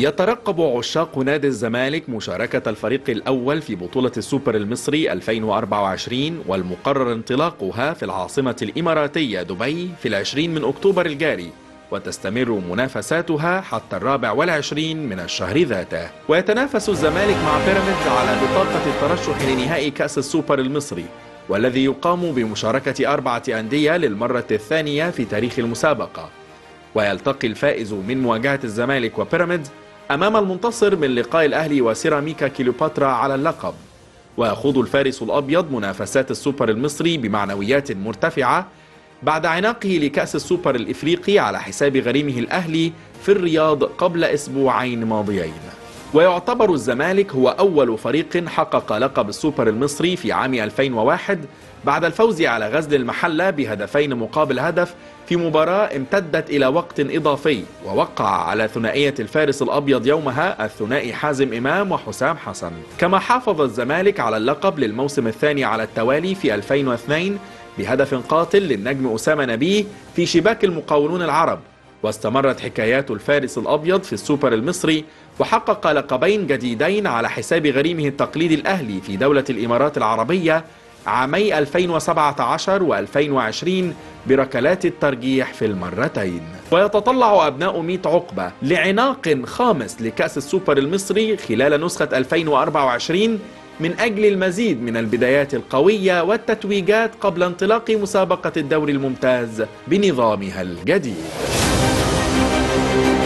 يترقب عشاق نادي الزمالك مشاركة الفريق الأول في بطولة السوبر المصري 2024 والمقرر انطلاقها في العاصمة الإماراتية دبي في العشرين من أكتوبر الجاري وتستمر منافساتها حتى الرابع والعشرين من الشهر ذاته. ويتنافس الزمالك مع بيراميدز على بطاقة الترشح لنهائي كأس السوبر المصري والذي يقام بمشاركة أربعة أندية للمرة الثانية في تاريخ المسابقة. ويلتقي الفائز من مواجهة الزمالك وبيراميدز أمام المنتصر من لقاء الأهلي وسيراميكا كيلوباترا على اللقب. ويخوض الفارس الأبيض منافسات السوبر المصري بمعنويات مرتفعة بعد عناقه لكأس السوبر الإفريقي على حساب غريمه الأهلي في الرياض قبل أسبوعين ماضيين. ويعتبر الزمالك هو أول فريق حقق لقب السوبر المصري في عام 2001 بعد الفوز على غزل المحلة بهدفين مقابل هدف في مباراة امتدت إلى وقت إضافي ووقع على ثنائية الفارس الأبيض يومها الثنائي حازم إمام وحسام حسن. كما حافظ الزمالك على اللقب للموسم الثاني على التوالي في 2002 بهدف قاتل للنجم أسامة نبيه في شباك المقاولون العرب واستمرت حكايات الفارس الأبيض في السوبر المصري وحقق لقبين جديدين على حساب غريمه التقليدي الأهلي في دولة الإمارات العربية عامي 2017 و2020 بركلات الترجيح في المرتين. ويتطلع أبناء ميت عقبة لعناق خامس لكأس السوبر المصري خلال نسخة 2024 من أجل المزيد من البدايات القوية والتتويجات قبل انطلاق مسابقة الدوري الممتاز بنظامها الجديد. Thank you.